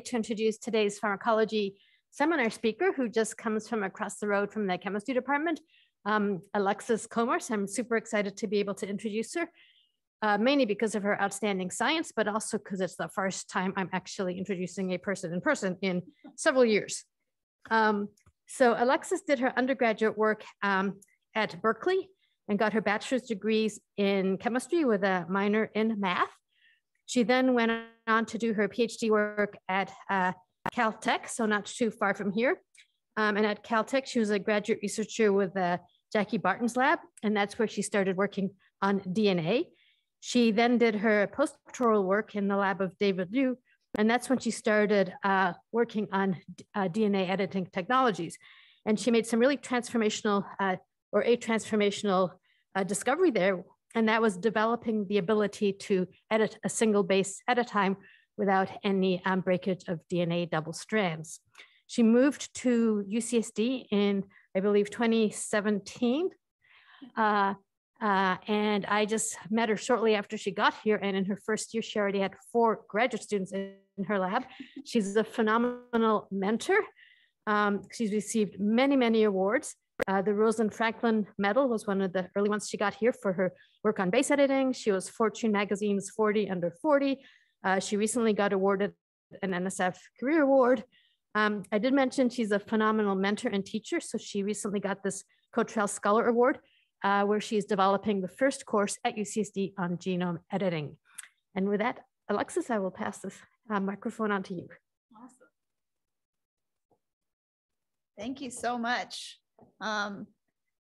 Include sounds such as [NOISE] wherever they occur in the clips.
to introduce today's pharmacology seminar speaker who just comes from across the road from the chemistry department, um, Alexis Komars. I'm super excited to be able to introduce her, uh, mainly because of her outstanding science, but also because it's the first time I'm actually introducing a person in person in several years. Um, so Alexis did her undergraduate work um, at Berkeley and got her bachelor's degrees in chemistry with a minor in math. She then went on to do her PhD work at uh, Caltech, so not too far from here. Um, and at Caltech, she was a graduate researcher with uh, Jackie Barton's lab, and that's where she started working on DNA. She then did her postdoctoral work in the lab of David Liu, and that's when she started uh, working on uh, DNA editing technologies. And she made some really transformational uh, or a transformational uh, discovery there, and that was developing the ability to edit a single base at a time without any um, breakage of DNA double strands. She moved to UCSD in, I believe, 2017. Uh, uh, and I just met her shortly after she got here. And in her first year, she already had four graduate students in, her lab. She's a phenomenal mentor. Um, she's received many, many awards. Uh, the Rosalind Franklin Medal was one of the early ones she got here for her work on base editing. She was Fortune Magazine's 40 under 40. Uh, she recently got awarded an NSF Career Award. Um, I did mention she's a phenomenal mentor and teacher. So she recently got this Cottrell Scholar Award, uh, where she's developing the first course at UCSD on genome editing. And with that, Alexis, I will pass this uh, microphone on to you. Awesome. Thank you so much. Um,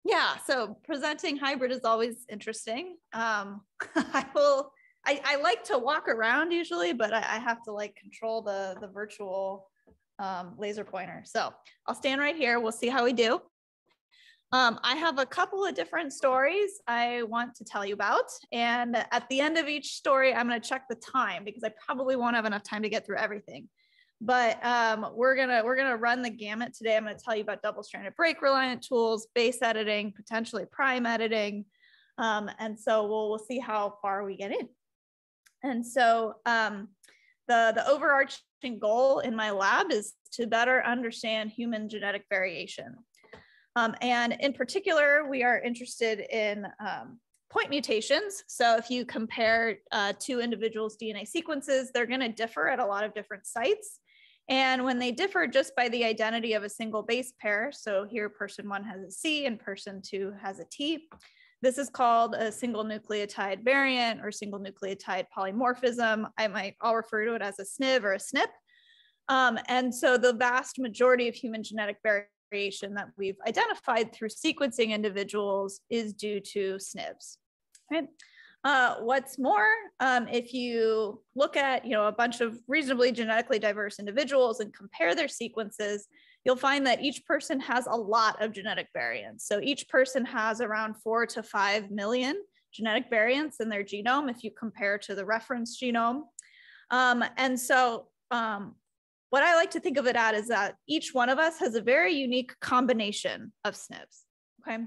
yeah, so presenting hybrid is always interesting. Um, [LAUGHS] I will, I, I, like to walk around usually, but I, I, have to like control the, the virtual um, laser pointer. So I'll stand right here. We'll see how we do. Um, I have a couple of different stories I want to tell you about. And at the end of each story, I'm going to check the time because I probably won't have enough time to get through everything but um, we're gonna we're gonna run the gamut today. I'm gonna tell you about double-stranded break reliant tools, base editing, potentially prime editing, um, and so we'll we'll see how far we get in. And so um, the the overarching goal in my lab is to better understand human genetic variation, um, and in particular, we are interested in um, point mutations. So if you compare uh, two individuals' DNA sequences, they're going to differ at a lot of different sites. And when they differ just by the identity of a single base pair, so here person one has a C and person two has a T, this is called a single nucleotide variant or single nucleotide polymorphism. I might, I'll refer to it as a SNV or a SNP. Um, and so the vast majority of human genetic variation that we've identified through sequencing individuals is due to SNVs. Right? Uh, what's more, um, if you look at you know a bunch of reasonably genetically diverse individuals and compare their sequences, you'll find that each person has a lot of genetic variants. So each person has around four to five million genetic variants in their genome if you compare to the reference genome. Um, and so um, what I like to think of it at is that each one of us has a very unique combination of SNPs. Okay.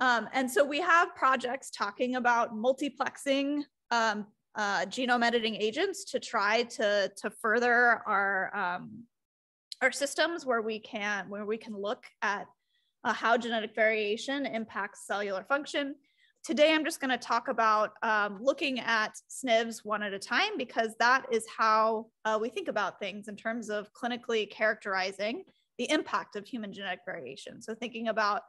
Um, and so we have projects talking about multiplexing um, uh, genome editing agents to try to, to further our, um, our systems where we can, where we can look at uh, how genetic variation impacts cellular function. Today, I'm just going to talk about um, looking at SNVs one at a time because that is how uh, we think about things in terms of clinically characterizing the impact of human genetic variation. So thinking about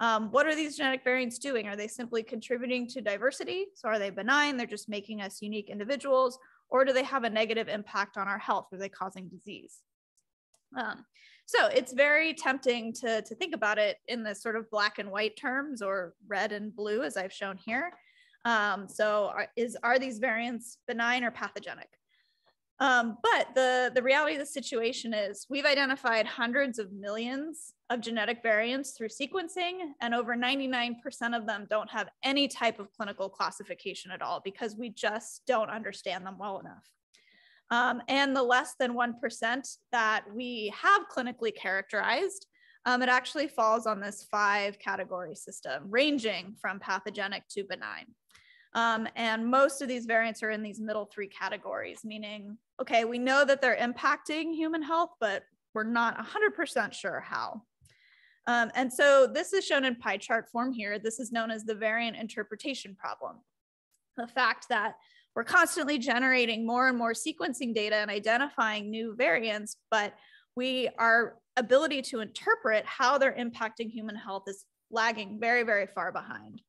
um, what are these genetic variants doing? Are they simply contributing to diversity? So are they benign? They're just making us unique individuals, or do they have a negative impact on our health? Are they causing disease? Um, so it's very tempting to, to think about it in the sort of black and white terms or red and blue as I've shown here. Um, so are, is, are these variants benign or pathogenic? Um, but the, the reality of the situation is we've identified hundreds of millions of genetic variants through sequencing, and over 99% of them don't have any type of clinical classification at all because we just don't understand them well enough. Um, and the less than 1% that we have clinically characterized, um, it actually falls on this five category system, ranging from pathogenic to benign. Um, and most of these variants are in these middle three categories, meaning okay, we know that they're impacting human health, but we're not 100% sure how. Um, and so this is shown in pie chart form here. This is known as the variant interpretation problem. The fact that we're constantly generating more and more sequencing data and identifying new variants, but we our ability to interpret how they're impacting human health is lagging very, very far behind.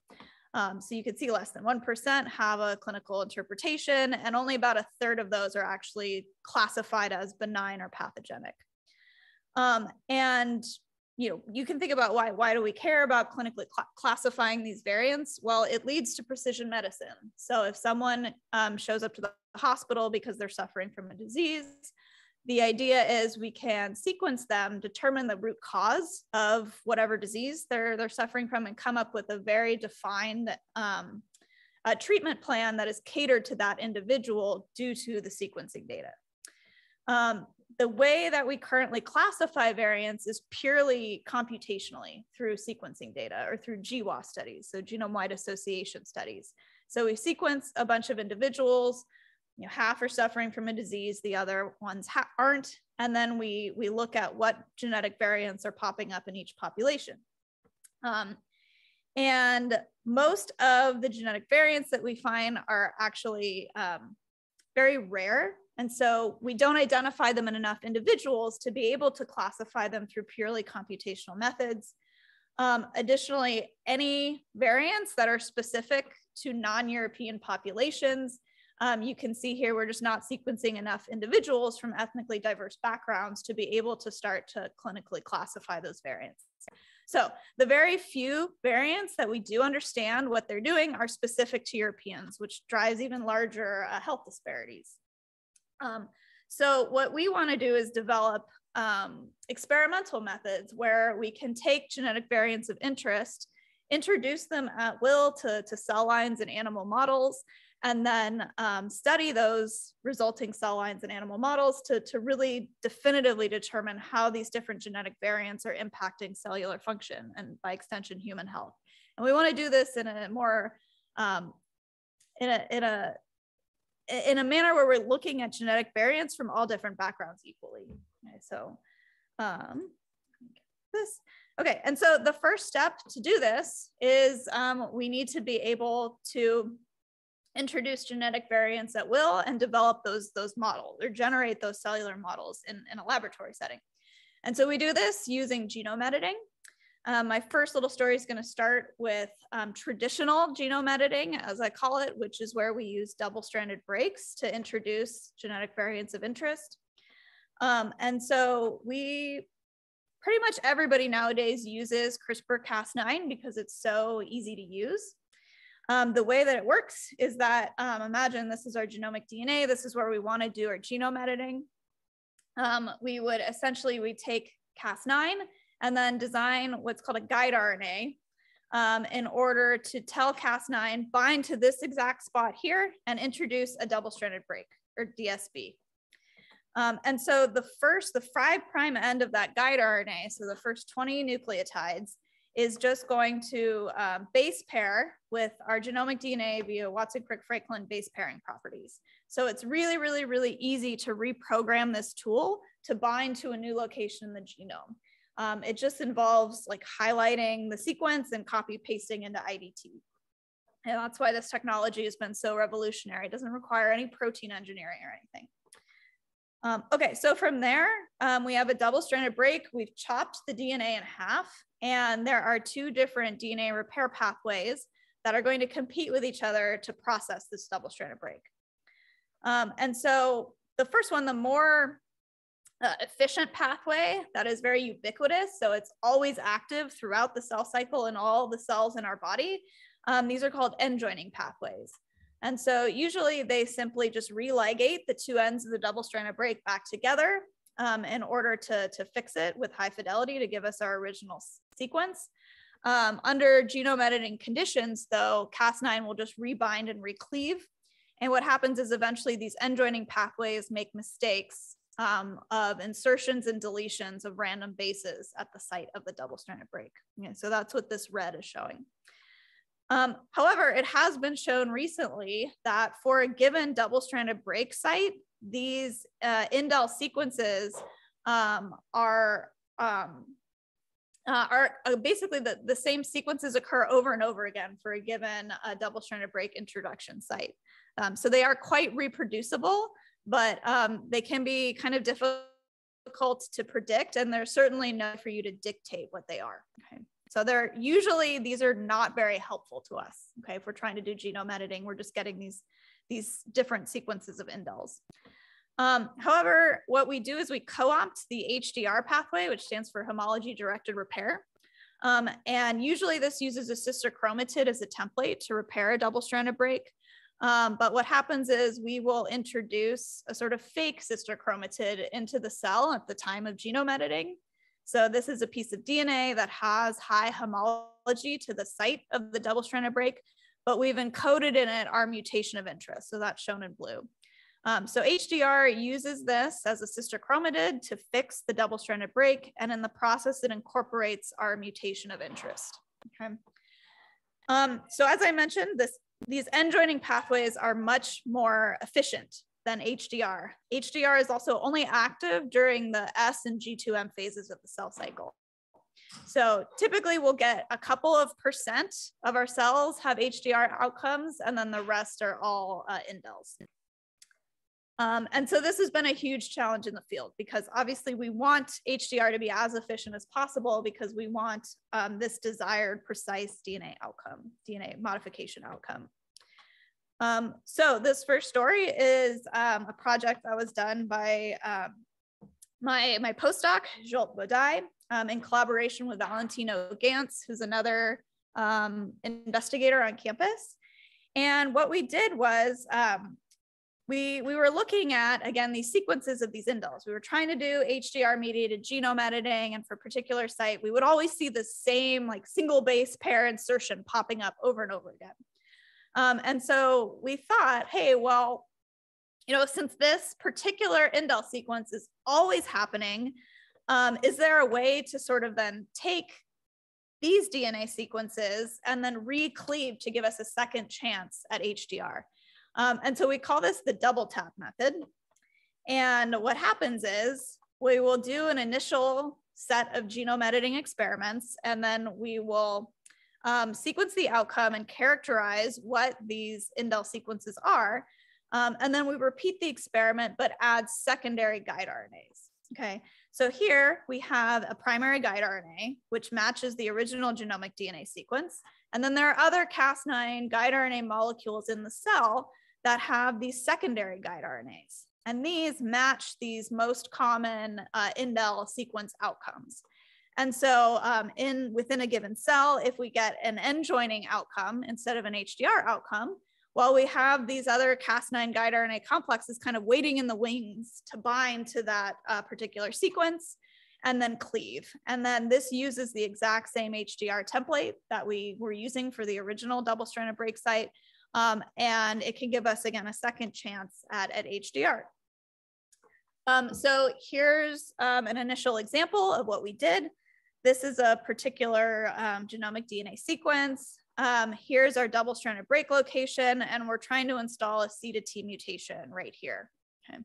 Um, so you can see less than 1% have a clinical interpretation, and only about a third of those are actually classified as benign or pathogenic. Um, and you know, you can think about why why do we care about clinically cl classifying these variants? Well, it leads to precision medicine. So if someone um, shows up to the hospital because they're suffering from a disease, the idea is we can sequence them, determine the root cause of whatever disease they're, they're suffering from, and come up with a very defined um, a treatment plan that is catered to that individual due to the sequencing data. Um, the way that we currently classify variants is purely computationally through sequencing data or through GWAS studies, so genome-wide association studies. So we sequence a bunch of individuals, you know, half are suffering from a disease, the other ones aren't. And then we, we look at what genetic variants are popping up in each population. Um, and most of the genetic variants that we find are actually um, very rare. And so we don't identify them in enough individuals to be able to classify them through purely computational methods. Um, additionally, any variants that are specific to non-European populations um, you can see here, we're just not sequencing enough individuals from ethnically diverse backgrounds to be able to start to clinically classify those variants. So the very few variants that we do understand what they're doing are specific to Europeans, which drives even larger uh, health disparities. Um, so what we wanna do is develop um, experimental methods where we can take genetic variants of interest, introduce them at will to, to cell lines and animal models, and then um, study those resulting cell lines and animal models to, to really definitively determine how these different genetic variants are impacting cellular function and by extension human health. And we want to do this in a more um, in a in a in a manner where we're looking at genetic variants from all different backgrounds equally. Okay, so um, this. Okay, and so the first step to do this is um, we need to be able to introduce genetic variants at will and develop those, those models or generate those cellular models in, in a laboratory setting. And so we do this using genome editing. Um, my first little story is going to start with um, traditional genome editing, as I call it, which is where we use double-stranded breaks to introduce genetic variants of interest. Um, and so we pretty much everybody nowadays uses CRISPR-Cas9 because it's so easy to use. Um, the way that it works is that um, imagine this is our genomic DNA. This is where we want to do our genome editing. Um, we would essentially, we take Cas9 and then design what's called a guide RNA um, in order to tell Cas9 bind to this exact spot here and introduce a double-stranded break or DSB. Um, and so the first, the five prime end of that guide RNA, so the first 20 nucleotides is just going to um, base pair with our genomic DNA via Watson-Crick-Franklin base pairing properties. So it's really, really, really easy to reprogram this tool to bind to a new location in the genome. Um, it just involves like highlighting the sequence and copy pasting into IDT. And that's why this technology has been so revolutionary. It doesn't require any protein engineering or anything. Um, okay, so from there, um, we have a double-stranded break. We've chopped the DNA in half, and there are two different DNA repair pathways that are going to compete with each other to process this double-stranded break. Um, and so the first one, the more uh, efficient pathway that is very ubiquitous, so it's always active throughout the cell cycle in all the cells in our body. Um, these are called end joining pathways. And so usually they simply just religate the two ends of the double stranded break back together um, in order to, to fix it with high fidelity to give us our original sequence. Um, under genome editing conditions, though, Cas9 will just rebind and recleave. And what happens is eventually these end joining pathways make mistakes um, of insertions and deletions of random bases at the site of the double stranded break. So that's what this red is showing. Um, however, it has been shown recently that for a given double-stranded break site, these uh, indel sequences um, are um, uh, are uh, basically the, the same sequences occur over and over again for a given uh, double-stranded break introduction site. Um, so they are quite reproducible, but um, they can be kind of difficult to predict, and there's certainly no for you to dictate what they are. Okay. So they're usually these are not very helpful to us. Okay, if we're trying to do genome editing, we're just getting these these different sequences of indels. Um, however, what we do is we co-opt the HDR pathway, which stands for homology directed repair. Um, and usually this uses a sister chromatid as a template to repair a double-stranded break. Um, but what happens is we will introduce a sort of fake sister chromatid into the cell at the time of genome editing. So this is a piece of DNA that has high homology to the site of the double-stranded break, but we've encoded in it our mutation of interest. So that's shown in blue. Um, so HDR uses this as a sister chromatid to fix the double-stranded break, and in the process, it incorporates our mutation of interest. Okay. Um, so as I mentioned, this, these end joining pathways are much more efficient than HDR. HDR is also only active during the S and G2M phases of the cell cycle. So typically we'll get a couple of percent of our cells have HDR outcomes and then the rest are all uh, indels. Um, and so this has been a huge challenge in the field because obviously we want HDR to be as efficient as possible because we want um, this desired precise DNA outcome, DNA modification outcome. Um, so this first story is um, a project that was done by um, my, my postdoc, Zsolt Bodai, um, in collaboration with Valentino Ganz, who's another investigator on campus. And what we did was um, we, we were looking at, again, these sequences of these indels. We were trying to do HDR mediated genome editing. And for particular site, we would always see the same like single base pair insertion popping up over and over again. Um, and so we thought, hey, well, you know, since this particular indel sequence is always happening, um, is there a way to sort of then take these DNA sequences and then recleave to give us a second chance at HDR? Um, and so we call this the double tap method. And what happens is we will do an initial set of genome editing experiments, and then we will um, sequence the outcome and characterize what these indel sequences are. Um, and then we repeat the experiment, but add secondary guide RNAs. Okay, so here we have a primary guide RNA, which matches the original genomic DNA sequence. And then there are other Cas9 guide RNA molecules in the cell that have these secondary guide RNAs. And these match these most common uh, indel sequence outcomes. And so um, in within a given cell, if we get an end joining outcome instead of an HDR outcome, while we have these other Cas9 guide RNA complexes kind of waiting in the wings to bind to that uh, particular sequence and then cleave. And then this uses the exact same HDR template that we were using for the original double-stranded break site, um, and it can give us, again, a second chance at, at HDR. Um, so here's um, an initial example of what we did. This is a particular um, genomic DNA sequence. Um, here's our double-stranded break location, and we're trying to install a C to T mutation right here. Okay.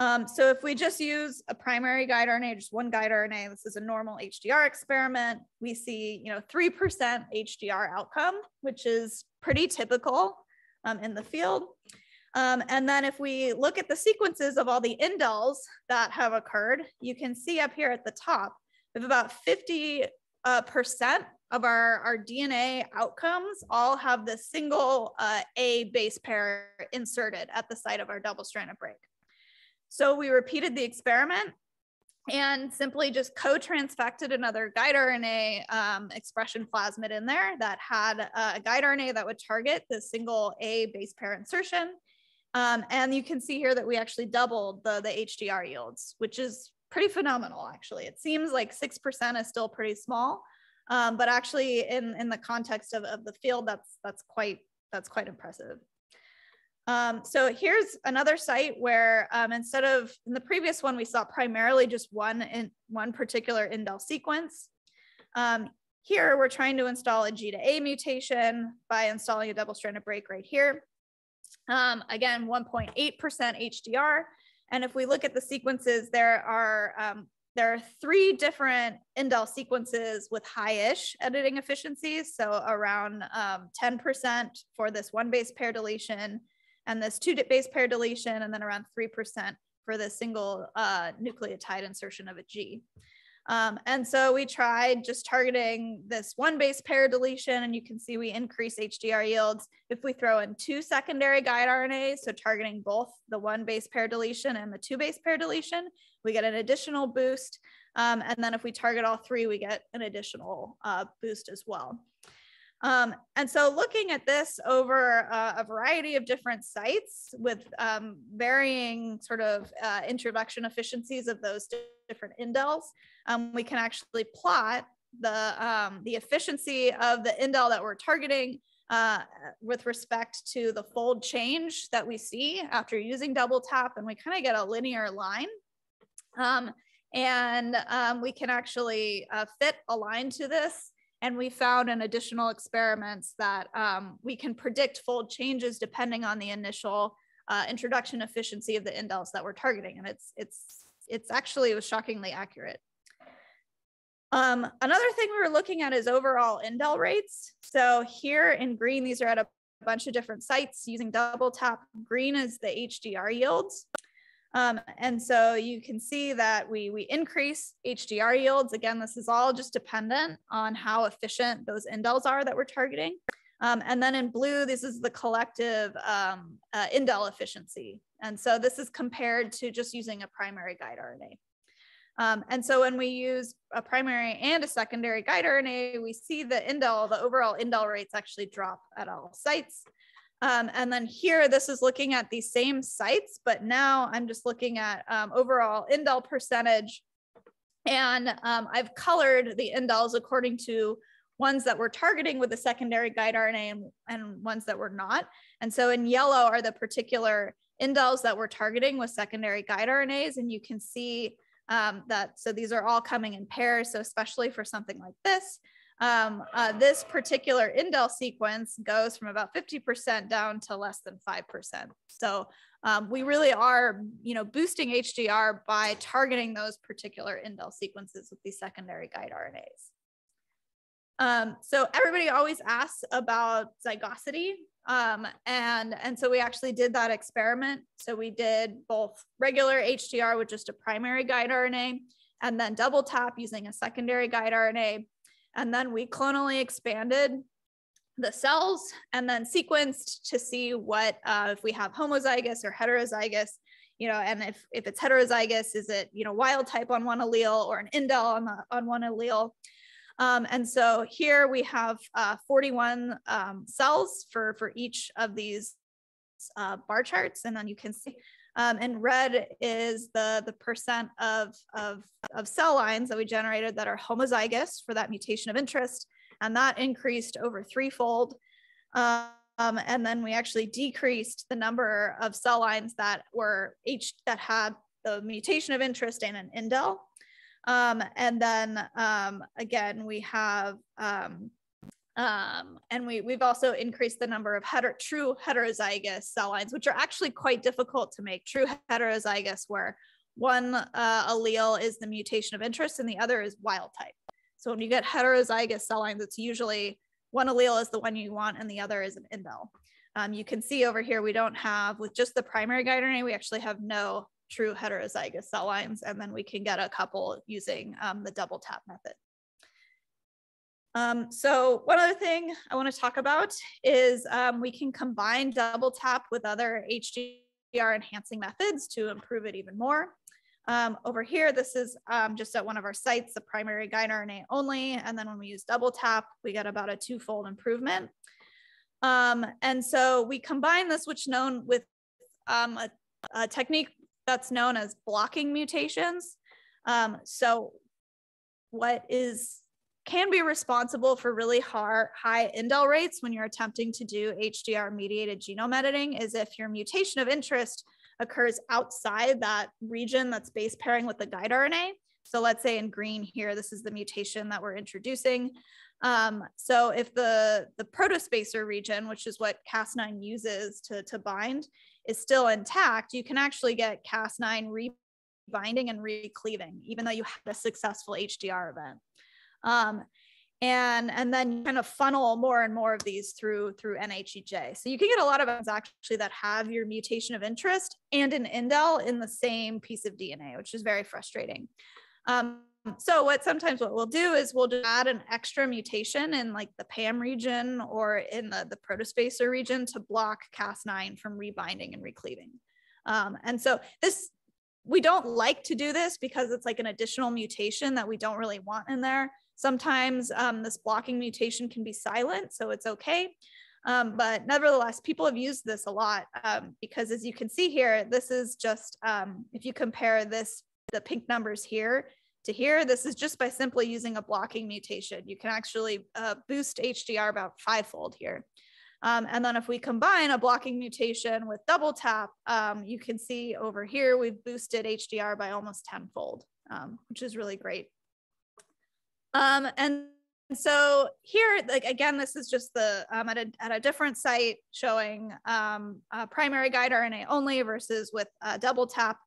Um, so if we just use a primary guide RNA, just one guide RNA, this is a normal HDR experiment, we see, you know, 3% HDR outcome, which is pretty typical um, in the field. Um, and then if we look at the sequences of all the indels that have occurred, you can see up here at the top, we have about 50 uh, percent of our, our DNA outcomes all have this single uh, A base pair inserted at the site of our double stranded break. So we repeated the experiment and simply just co-transfected another guide RNA um, expression plasmid in there that had a guide RNA that would target the single A base pair insertion. Um, and you can see here that we actually doubled the, the HDR yields, which is pretty phenomenal, actually. It seems like 6% is still pretty small, um, but actually in, in the context of, of the field, that's, that's, quite, that's quite impressive. Um, so here's another site where um, instead of in the previous one, we saw primarily just one in one particular indel sequence. Um, here we're trying to install a G to A mutation by installing a double-stranded break right here. Um, again, 1.8% HDR. And if we look at the sequences, there are um, there are three different indel sequences with high-ish editing efficiencies. So around 10% um, for this one base pair deletion and this two base pair deletion, and then around 3% for the single uh, nucleotide insertion of a G. Um, and so we tried just targeting this one base pair deletion, and you can see we increase HDR yields if we throw in two secondary guide RNAs, so targeting both the one base pair deletion and the two base pair deletion, we get an additional boost. Um, and then if we target all three, we get an additional uh, boost as well. Um, and so looking at this over uh, a variety of different sites with um, varying sort of uh, introduction efficiencies of those different indels, um, we can actually plot the, um, the efficiency of the indel that we're targeting uh, with respect to the fold change that we see after using double tap. And we kind of get a linear line. Um, and um, we can actually uh, fit a line to this and we found in additional experiments that um, we can predict fold changes depending on the initial uh, introduction efficiency of the indels that we're targeting. And it's, it's, it's actually, it was shockingly accurate. Um, another thing we were looking at is overall indel rates. So here in green, these are at a bunch of different sites using double tap. Green is the HDR yields. Um, and so you can see that we, we increase HDR yields. Again, this is all just dependent on how efficient those indels are that we're targeting. Um, and then in blue, this is the collective um, uh, indel efficiency. And so this is compared to just using a primary guide RNA. Um, and so when we use a primary and a secondary guide RNA, we see the indel, the overall indel rates actually drop at all sites. Um, and then here, this is looking at the same sites, but now I'm just looking at um, overall indel percentage. And um, I've colored the indels according to ones that we're targeting with the secondary guide RNA and, and ones that we're not. And so in yellow are the particular indels that we're targeting with secondary guide RNAs. And you can see um, that, so these are all coming in pairs. So especially for something like this, um, uh, this particular indel sequence goes from about 50% down to less than 5%. So um, we really are, you know, boosting HDR by targeting those particular indel sequences with these secondary guide RNAs. Um, so everybody always asks about zygosity. Um, and, and so we actually did that experiment. So we did both regular HDR with just a primary guide RNA and then double tap using a secondary guide RNA. And then we clonally expanded the cells and then sequenced to see what, uh, if we have homozygous or heterozygous, you know, and if, if it's heterozygous, is it, you know, wild type on one allele or an indel on, the, on one allele? Um, and so here we have uh, 41 um, cells for, for each of these uh, bar charts. And then you can see um, and red is the, the percent of, of, of cell lines that we generated that are homozygous for that mutation of interest. And that increased over threefold. Um, and then we actually decreased the number of cell lines that were H that had the mutation of interest and an indel. Um, and then um, again, we have um, um, and we, we've also increased the number of heter true heterozygous cell lines, which are actually quite difficult to make. True heterozygous, where one uh, allele is the mutation of interest and the other is wild type. So when you get heterozygous cell lines, it's usually one allele is the one you want and the other is an indel. Um, you can see over here, we don't have, with just the primary guide RNA, we actually have no true heterozygous cell lines, and then we can get a couple using um, the double tap method. Um, so one other thing I want to talk about is um, we can combine double tap with other HDR enhancing methods to improve it even more. Um, over here, this is um, just at one of our sites, the primary guide RNA only. And then when we use double tap, we get about a twofold improvement. Um, and so we combine this, which known with um, a, a, technique that's known as blocking mutations. so what is can be responsible for really high, high indel rates when you're attempting to do HDR mediated genome editing is if your mutation of interest occurs outside that region that's base pairing with the guide RNA. So let's say in green here, this is the mutation that we're introducing. Um, so if the, the protospacer region, which is what Cas9 uses to, to bind, is still intact, you can actually get Cas9 rebinding and recleaving, even though you had a successful HDR event. Um, and and then kind of funnel more and more of these through through NHEJ. So you can get a lot of ones actually that have your mutation of interest and an indel in the same piece of DNA, which is very frustrating. Um, so what sometimes what we'll do is we'll just add an extra mutation in like the PAM region or in the, the protospacer region to block Cas9 from rebinding and recleaving. Um, and so this, we don't like to do this because it's like an additional mutation that we don't really want in there. Sometimes um, this blocking mutation can be silent, so it's okay. Um, but nevertheless, people have used this a lot um, because as you can see here, this is just, um, if you compare this, the pink numbers here to here, this is just by simply using a blocking mutation. You can actually uh, boost HDR about fivefold here. Um, and then if we combine a blocking mutation with double tap, um, you can see over here, we've boosted HDR by almost tenfold, um, which is really great. Um, and so here, like again, this is just the um, at, a, at a different site showing um, primary guide RNA only versus with double tap.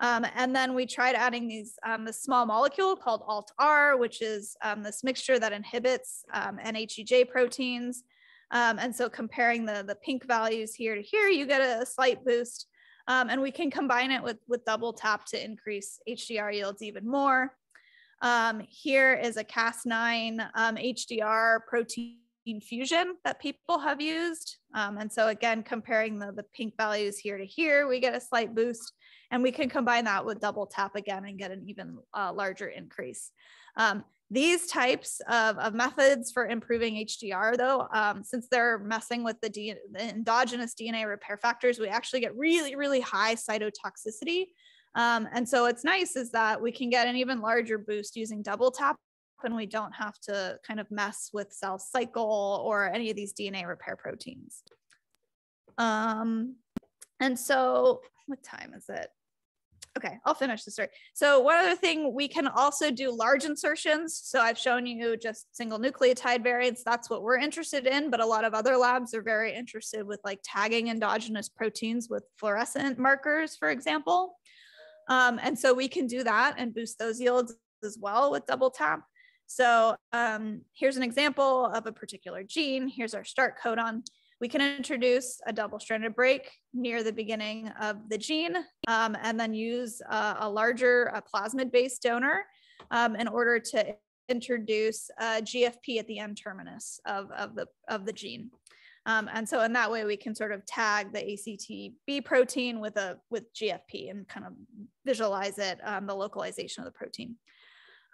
Um, and then we tried adding these um, this small molecule called ALT-R, which is um, this mixture that inhibits um, NHEJ proteins. Um, and so comparing the, the pink values here to here, you get a, a slight boost. Um, and we can combine it with, with double tap to increase HDR yields even more. Um, here is a Cas9 um, HDR protein fusion that people have used. Um, and so again, comparing the, the pink values here to here, we get a slight boost and we can combine that with double tap again and get an even uh, larger increase. Um, these types of, of, methods for improving HDR though, um, since they're messing with the, the, endogenous DNA repair factors, we actually get really, really high cytotoxicity. Um, and so it's nice is that we can get an even larger boost using double tap and we don't have to kind of mess with cell cycle or any of these DNA repair proteins. Um, and so what time is it? Okay, I'll finish the story. So one other thing, we can also do large insertions. So I've shown you just single nucleotide variants. That's what we're interested in, but a lot of other labs are very interested with like tagging endogenous proteins with fluorescent markers, for example. Um, and so we can do that and boost those yields as well with double tap. So um, here's an example of a particular gene. Here's our start codon. We can introduce a double-stranded break near the beginning of the gene um, and then use a, a larger plasmid-based donor um, in order to introduce GFP at the end terminus of, of, the, of the gene. Um, and so in that way, we can sort of tag the ACTB protein with a with GFP and kind of visualize it, um, the localization of the protein.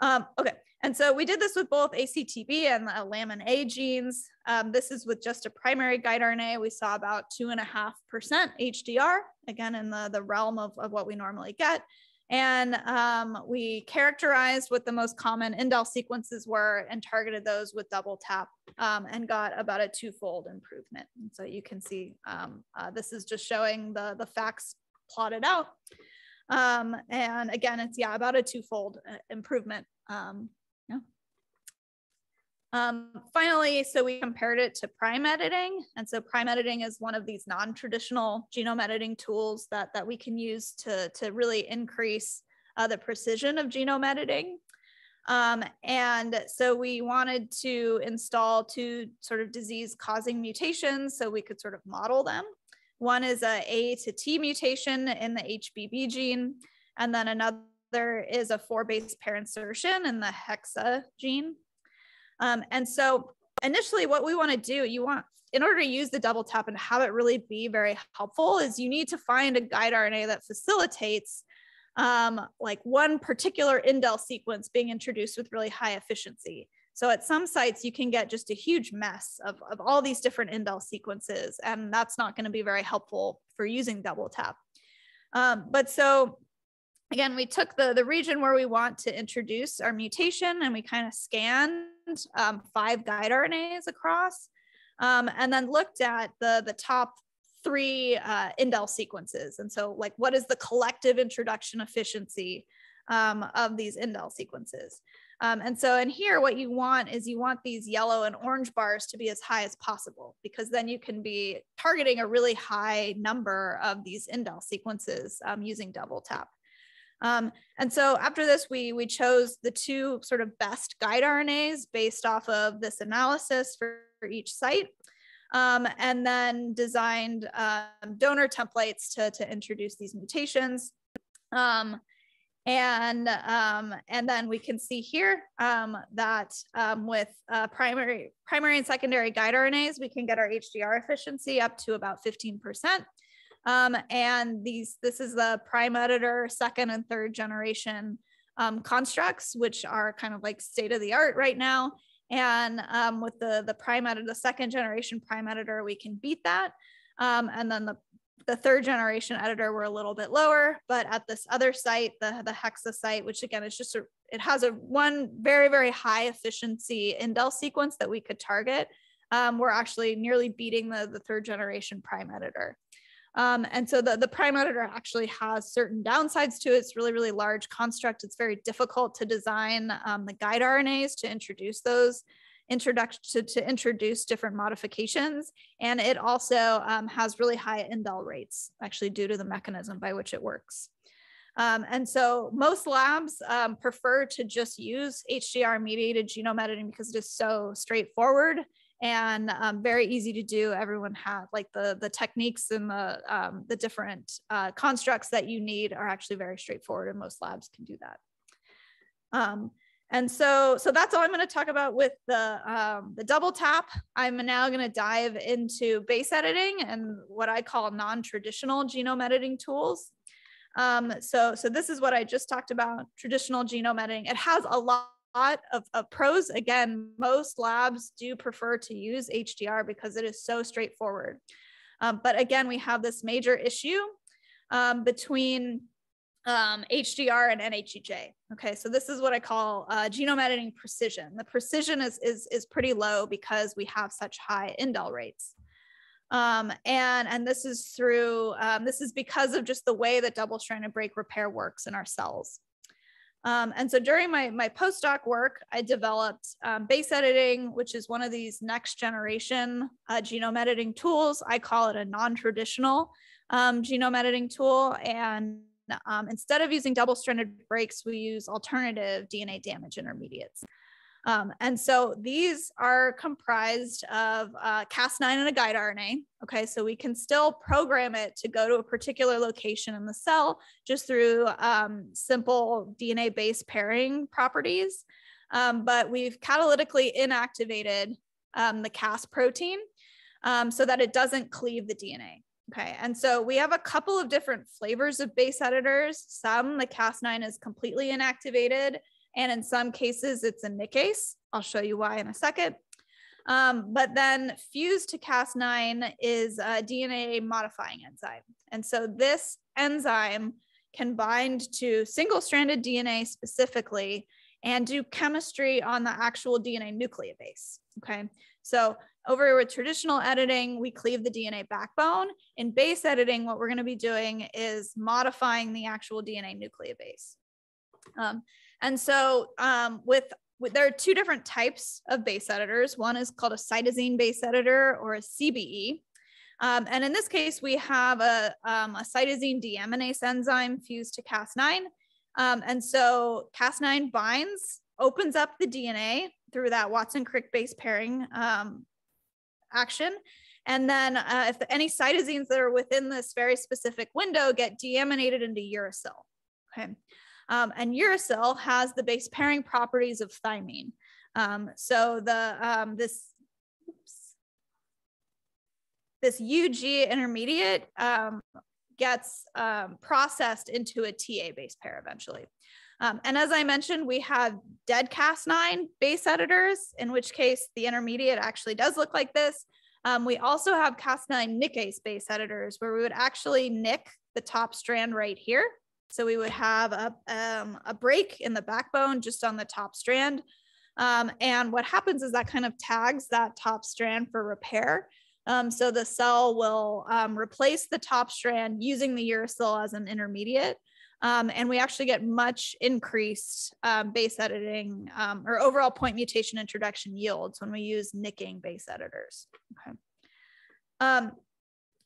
Um, okay, and so we did this with both ACTB and the lamin A genes. Um, this is with just a primary guide RNA. We saw about two and a half percent HDR, again, in the, the realm of, of what we normally get. And um, we characterized what the most common indel sequences were and targeted those with double tap um, and got about a twofold improvement. And so you can see um, uh, this is just showing the, the facts plotted out. Um, and again, it's yeah, about a twofold uh, improvement. Um, yeah. Um, finally, so we compared it to prime editing. And so prime editing is one of these non-traditional genome editing tools that, that we can use to, to really increase uh, the precision of genome editing. Um, and so we wanted to install two sort of disease causing mutations so we could sort of model them. One is a A to T mutation in the HBB gene, and then another is a four base pair insertion in the hexa gene. Um, and so initially what we want to do, you want, in order to use the double tap and have it really be very helpful is you need to find a guide RNA that facilitates um, like one particular indel sequence being introduced with really high efficiency. So at some sites, you can get just a huge mess of, of all these different indel sequences, and that's not gonna be very helpful for using double tap. Um, but so again, we took the, the region where we want to introduce our mutation and we kind of scanned um, five guide RNAs across um, and then looked at the, the top three uh, indel sequences. And so like, what is the collective introduction efficiency um, of these indel sequences. Um, and so in here, what you want is you want these yellow and orange bars to be as high as possible, because then you can be targeting a really high number of these indel sequences um, using double tap. Um, and so after this, we, we chose the two sort of best guide RNAs based off of this analysis for, for each site. Um, and then designed um, donor templates to, to introduce these mutations. Um, and um, and then we can see here um, that um, with uh, primary primary and secondary guide RNAs, we can get our HDR efficiency up to about 15%. Um, and these this is the prime editor second and third generation um, constructs, which are kind of like state of the art right now. And um, with the the prime editor, the second generation prime editor, we can beat that. and then the the third generation editor were a little bit lower, but at this other site, the, the Hexa site, which again is just a, it has a one very, very high efficiency indel sequence that we could target. Um, we're actually nearly beating the, the third generation prime editor. Um, and so the, the prime editor actually has certain downsides to it. It's really, really large construct. It's very difficult to design um, the guide RNAs to introduce those introduction to, to introduce different modifications. And it also um, has really high indel rates, actually due to the mechanism by which it works. Um, and so most labs um, prefer to just use HDR mediated genome editing because it is so straightforward and um, very easy to do. Everyone has like the, the techniques and the, um, the different uh, constructs that you need are actually very straightforward and most labs can do that. Um, and so, so that's all I'm going to talk about with the, um, the double tap. I'm now going to dive into base editing and what I call non-traditional genome editing tools. Um, so, so this is what I just talked about, traditional genome editing. It has a lot of, of pros. Again, most labs do prefer to use HDR because it is so straightforward. Um, but again, we have this major issue um, between um, HDR and NHEJ. Okay, so this is what I call uh, genome editing precision. The precision is, is, is pretty low because we have such high indel rates. Um, and, and this is through, um, this is because of just the way that double-stranded break repair works in our cells. Um, and so during my, my postdoc work, I developed um, base editing, which is one of these next generation uh, genome editing tools. I call it a non-traditional um, genome editing tool. And um, instead of using double stranded breaks, we use alternative DNA damage intermediates. Um, and so these are comprised of uh, Cas9 and a guide RNA. Okay, so we can still program it to go to a particular location in the cell just through um, simple DNA base pairing properties. Um, but we've catalytically inactivated um, the Cas protein um, so that it doesn't cleave the DNA. Okay, and so we have a couple of different flavors of base editors. Some, the Cas9 is completely inactivated, and in some cases, it's a nickase. I'll show you why in a second. Um, but then fused to Cas9 is a DNA modifying enzyme. And so this enzyme can bind to single stranded DNA specifically and do chemistry on the actual DNA nucleobase. Okay, so over with traditional editing, we cleave the DNA backbone. In base editing, what we're going to be doing is modifying the actual DNA nucleobase. Um, and so um, with, with, there are two different types of base editors. One is called a cytosine base editor or a CBE. Um, and in this case, we have a, um, a cytosine deaminase enzyme fused to Cas9. Um, and so Cas9 binds, opens up the DNA through that Watson-Crick base pairing um, action. And then uh, if the, any cytosines that are within this very specific window get deaminated into uracil. Okay. Um, and uracil has the base pairing properties of thymine. Um, so the um, this oops, this UG intermediate um, gets um, processed into a TA base pair eventually. Um, and as I mentioned, we have dead Cas9 base editors, in which case the intermediate actually does look like this. We also have Cas9 nickase base editors where we would actually nick the top strand right here. So we would have a, um, a break in the backbone just on the top strand. Um, and what happens is that kind of tags that top strand for repair. Um, so the cell will um, replace the top strand using the uracil as an intermediate. Um, and we actually get much increased um, base editing or overall point mutation introduction yields when we use nicking base editors. Okay.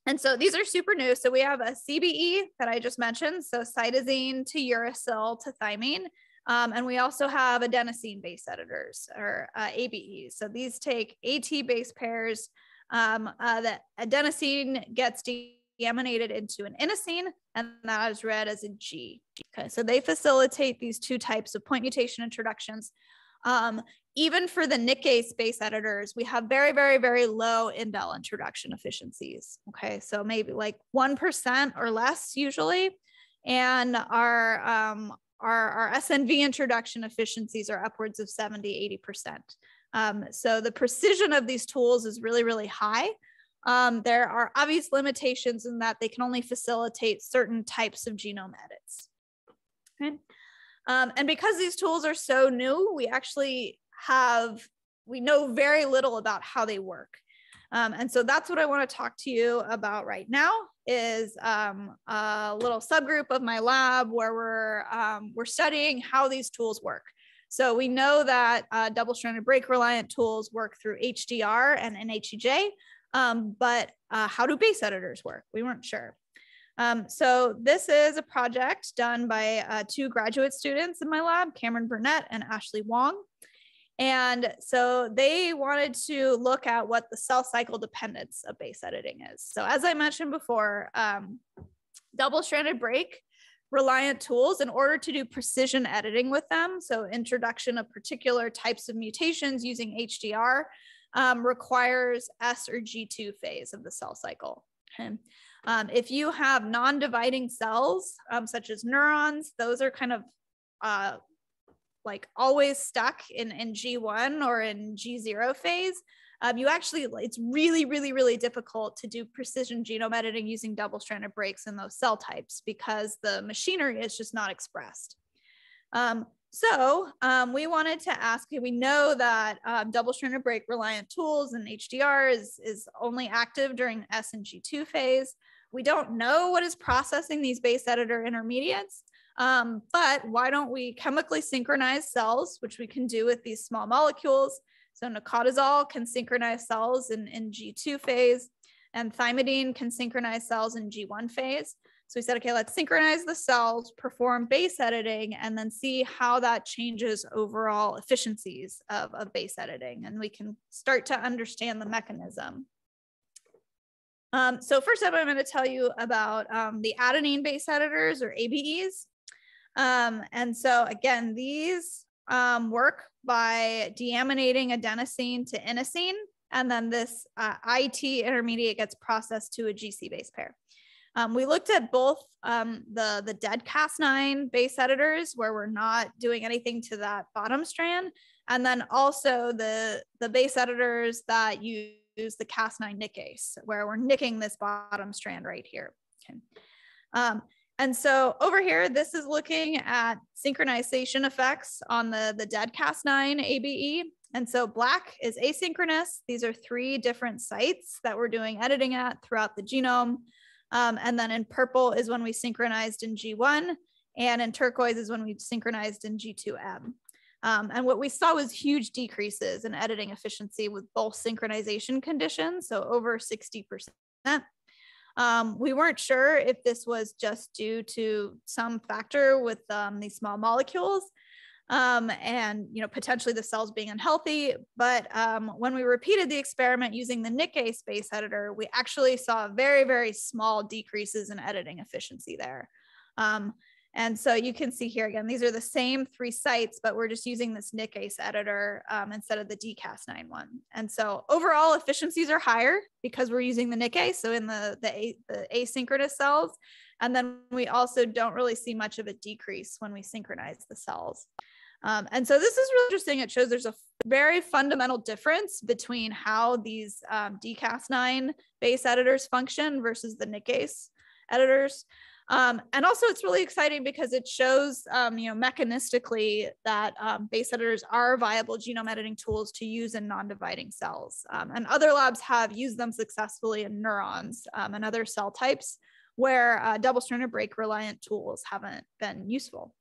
And so these are super new. So we have a CBE that I just mentioned, so cytosine to uracil to thymine. Um, and we also have adenosine base editors or uh, ABEs. So these take AT base pairs um, uh, that adenosine gets deaminated into an inosine, and that is read as a G. Okay, so they facilitate these two types of point mutation introductions. Um, even for the Nickase base editors, we have very, very, very low indel introduction efficiencies. Okay, so maybe like 1% or less usually. And our, um, our, our SNV introduction efficiencies are upwards of 70, 80%. Um, so the precision of these tools is really, really high. Um, there are obvious limitations in that they can only facilitate certain types of genome edits. Okay. Um, and because these tools are so new, we actually have, we know very little about how they work. Um, and so that's what I want to talk to you about right now is um, a little subgroup of my lab where we're, um, we're studying how these tools work. So we know that uh, double-stranded break reliant tools work through HDR and NHEJ, um, but uh, how do base editors work? We weren't sure. Um, so this is a project done by uh, two graduate students in my lab, Cameron Burnett and Ashley Wong. And so they wanted to look at what the cell cycle dependence of base editing is. So as I mentioned before, um, double-stranded break reliant tools in order to do precision editing with them. So introduction of particular types of mutations using HDR um, requires S or G2 phase of the cell cycle. Okay. Um, if you have non-dividing cells, um, such as neurons, those are kind of uh, like always stuck in, in G1 or in G0 phase. Um, you actually, it's really, really, really difficult to do precision genome editing using double-stranded breaks in those cell types because the machinery is just not expressed. Um, so um, we wanted to ask, we know that um, double-stranded break reliant tools and HDR is, is only active during S and G2 phase. We don't know what is processing these base editor intermediates, um, but why don't we chemically synchronize cells, which we can do with these small molecules. So nicotazole can synchronize cells in, in G2 phase and thymidine can synchronize cells in G1 phase. So we said, okay, let's synchronize the cells, perform base editing, and then see how that changes overall efficiencies of, of base editing. And we can start to understand the mechanism. Um, so first up, I'm going to tell you about um, the adenine base editors or ABEs. Um, and so again, these um, work by deaminating adenosine to inosine, and then this uh, IT intermediate gets processed to a GC base pair. Um, we looked at both um, the, the dead Cas9 base editors where we're not doing anything to that bottom strand, and then also the, the base editors that use the Cas9 nickase, where we're nicking this bottom strand right here. Okay. Um, and so over here, this is looking at synchronization effects on the, the dead Cas9 ABE. And so black is asynchronous. These are three different sites that we're doing editing at throughout the genome. Um, and then in purple is when we synchronized in G1, and in turquoise is when we synchronized in G2M. Um, and what we saw was huge decreases in editing efficiency with both synchronization conditions, so over 60%. Um, we weren't sure if this was just due to some factor with um, these small molecules, um, and you know potentially the cells being unhealthy. But um, when we repeated the experiment using the Nickase base editor, we actually saw very very small decreases in editing efficiency there. Um, and so you can see here again, these are the same three sites, but we're just using this Nickase editor um, instead of the DCAS9 one. And so overall efficiencies are higher because we're using the Nickase, so in the, the, the asynchronous cells. And then we also don't really see much of a decrease when we synchronize the cells. Um, and so this is really interesting. It shows there's a very fundamental difference between how these um, DCAS9 base editors function versus the Nickase editors. Um, and also it's really exciting because it shows, um, you know, mechanistically that um, base editors are viable genome editing tools to use in non-dividing cells. Um, and other labs have used them successfully in neurons um, and other cell types where uh, double-stranded break reliant tools haven't been useful.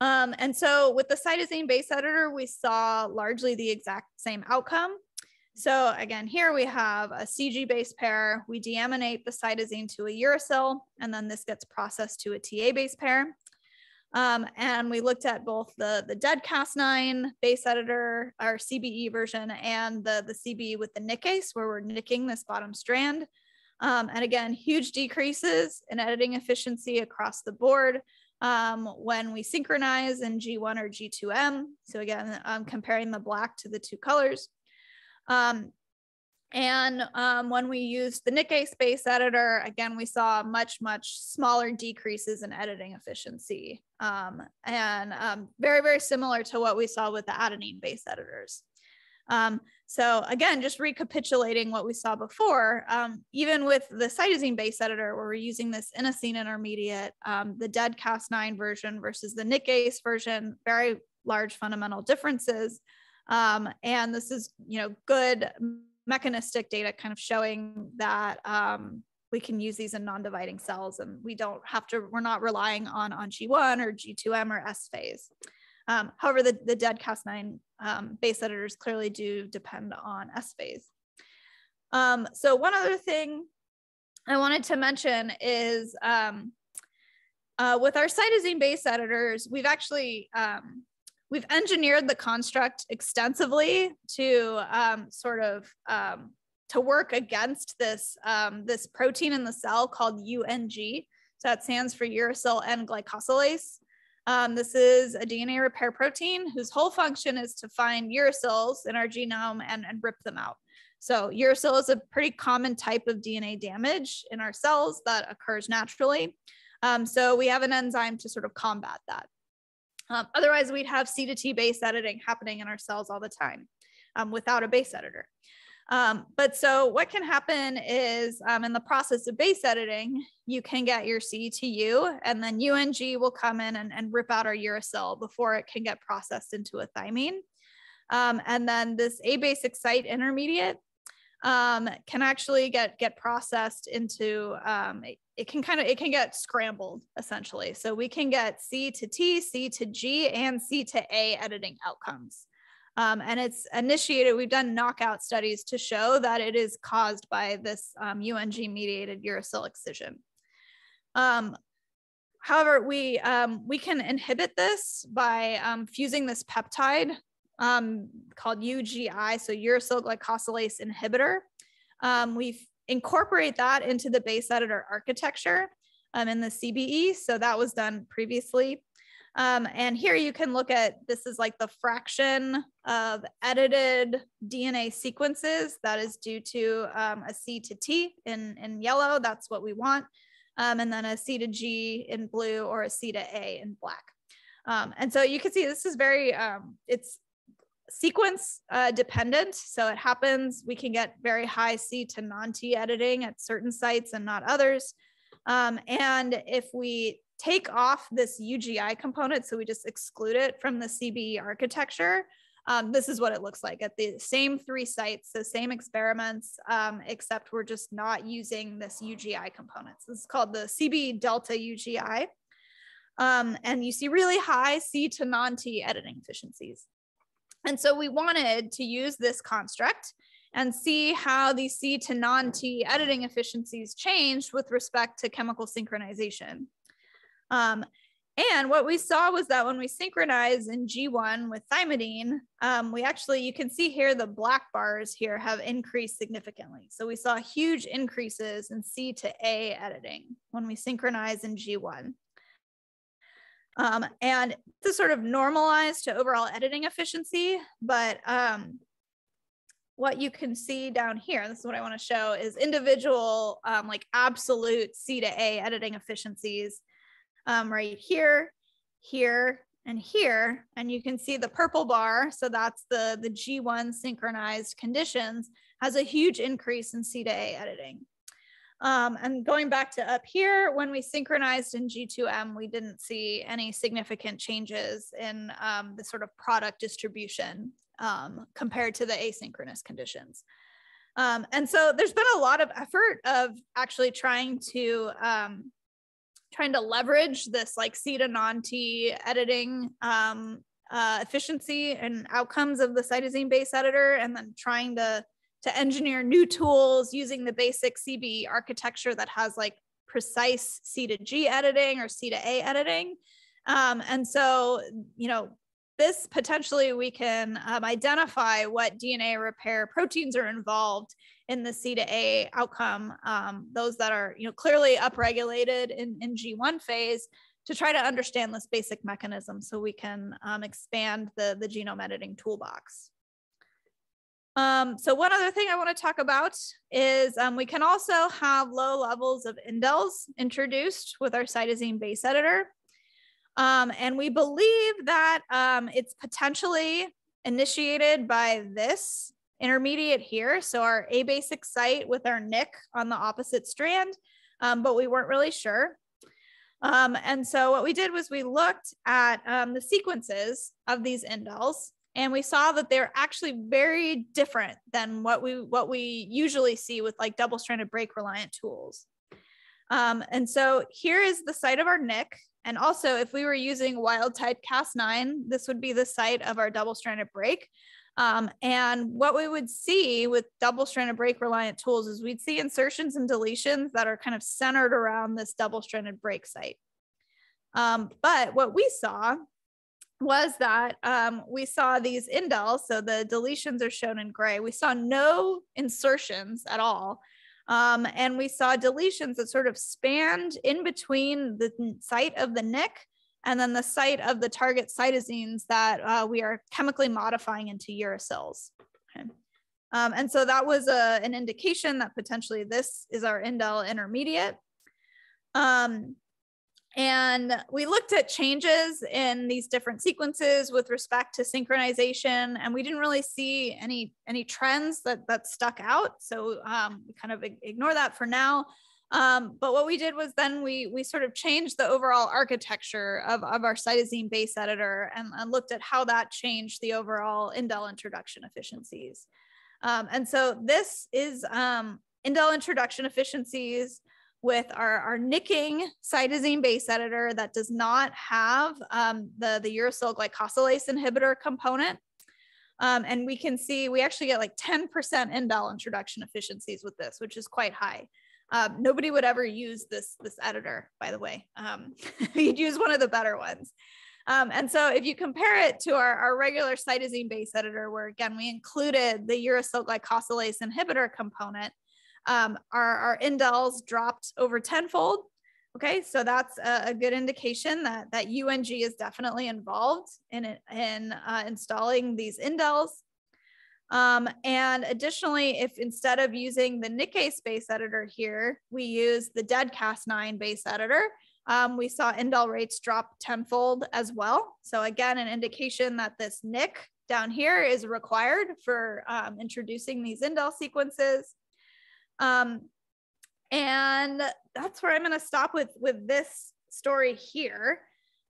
Um, and so with the cytosine base editor, we saw largely the exact same outcome. So again, here we have a CG base pair. We deaminate the cytosine to a uracil, and then this gets processed to a TA base pair. Um, and we looked at both the, the dead Cas9 base editor, our CBE version, and the, the CBE with the nickase, where we're nicking this bottom strand. Um, and again, huge decreases in editing efficiency across the board um, when we synchronize in G1 or G2M. So again, I'm comparing the black to the two colors. Um, and um, when we used the nickase base editor, again, we saw much, much smaller decreases in editing efficiency. Um, and um, very, very similar to what we saw with the adenine base editors. Um, so again, just recapitulating what we saw before, um, even with the cytosine base editor, where we're using this inosine intermediate, um, the dead Cas9 version versus the nickase version, very large fundamental differences. And this is, you know, good mechanistic data kind of showing that um, we can use these in non-dividing cells and we don't have to, we're not relying on, on G1 or G2M or S phase. Um, however, the, the dead Cas9 um, base editors clearly do depend on S phase. Um, so one other thing I wanted to mention is um, uh, with our cytosine base editors, we've actually um, we've engineered the construct extensively to um, sort of um, to work against this um, this protein in the cell called UNG. So that stands for uracil N glycosylase. Um, this is a DNA repair protein whose whole function is to find uracils in our genome and, and rip them out. So uracil is a pretty common type of DNA damage in our cells that occurs naturally. Um, so we have an enzyme to sort of combat that. Um, otherwise, we'd have C to T base editing happening in our cells all the time um, without a base editor. Um, but so what can happen is um, in the process of base editing, you can get your C to U and then UNG will come in and, and rip out our uracil before it can get processed into a thymine. Um, and then this A base excite intermediate um, can actually get get processed into um, it, it can kind of it can get scrambled essentially. So we can get C to T, C to G, and C to A editing outcomes. Um, and it's initiated, we've done knockout studies to show that it is caused by this um, UNG mediated uracil excision. Um, however, we, um, we can inhibit this by um, fusing this peptide um, called UGI, so uracil glycosylase inhibitor. Um, we incorporate that into the base editor architecture um, in the CBE. So that was done previously. Um, and here you can look at this is like the fraction of edited DNA sequences that is due to um, a C to T in, in yellow. That's what we want. Um, and then a C to G in blue or a C to A in black. Um, and so you can see this is very, um, it's sequence uh, dependent. So it happens, we can get very high C to non-T editing at certain sites and not others. Um, and if we take off this UGI component, so we just exclude it from the CBE architecture, um, this is what it looks like at the same three sites, the same experiments, um, except we're just not using this UGI components. This is called the CB delta UGI. Um, and you see really high C to non-T editing efficiencies. And so we wanted to use this construct and see how the C to non-T editing efficiencies changed with respect to chemical synchronization. Um, and what we saw was that when we synchronize in G1 with thymidine, um, we actually, you can see here the black bars here have increased significantly. So we saw huge increases in C to A editing when we synchronize in G1. Um, and this sort of normalized to overall editing efficiency, but um, what you can see down here, this is what I want to show, is individual um, like absolute C to A editing efficiencies um, right here, here, and here. And you can see the purple bar, so that's the, the G1 synchronized conditions, has a huge increase in C to A editing. Um, and going back to up here, when we synchronized in G2M, we didn't see any significant changes in um, the sort of product distribution um, compared to the asynchronous conditions. Um, and so there's been a lot of effort of actually trying to um, trying to leverage this like C to non-T editing um, uh, efficiency and outcomes of the cytosine base editor, and then trying to to engineer new tools using the basic CB architecture that has like precise C to G editing or C to A editing. Um, and so, you know, this potentially we can um, identify what DNA repair proteins are involved in the C to A outcome, um, those that are you know clearly upregulated in, in G1 phase to try to understand this basic mechanism so we can um, expand the, the genome editing toolbox. Um, so one other thing I want to talk about is um, we can also have low levels of indels introduced with our cytosine base editor. Um, and we believe that um, it's potentially initiated by this intermediate here. So our A basic site with our Nick on the opposite strand, um, but we weren't really sure. Um, and so what we did was we looked at the sequences of these indels and we saw that they're actually very different than what we what we usually see with like double stranded break reliant tools. Um, and so here is the site of our Nick. And also if we were using wild type Cas9, this would be the site of our double stranded break. Um, and what we would see with double stranded break reliant tools is we'd see insertions and deletions that are kind of centered around this double stranded break site. Um, but what we saw was that um, we saw these indels, so the deletions are shown in gray. We saw no insertions at all. Um, and we saw deletions that sort of spanned in between the site of the Nick and then the site of the target cytosines that uh, we are chemically modifying into uracils. Okay. Um, and so that was a, an indication that potentially this is our indel intermediate. Um, and we looked at changes in these different sequences with respect to synchronization, and we didn't really see any any trends that that stuck out. So um, we kind of ignore that for now. Um, but what we did was then we we sort of changed the overall architecture of, of our cytosine base editor and, and looked at how that changed the overall indel introduction efficiencies. Um, and so this is um, indel introduction efficiencies with our, our nicking cytosine base editor that does not have um, the, the uracil glycosylase inhibitor component. Um, and we can see we actually get like 10% indel introduction efficiencies with this, which is quite high. Um, nobody would ever use this, this editor, by the way. Um, [LAUGHS] you'd use one of the better ones. Um, and so if you compare it to our, our regular cytosine base editor, where again, we included the uracil glycosylase inhibitor component, um, our, our indels dropped over tenfold. Okay, so that's a, a, good indication that, that UNG is definitely involved in, in uh, installing these indels. Um, and additionally, if instead of using the Nickase base editor here, we use the dead Cas9 base editor, um, we saw indel rates drop tenfold as well. So again, an indication that this Nick down here is required for um, introducing these indel sequences. Um, and that's where I'm going to stop with with this story here.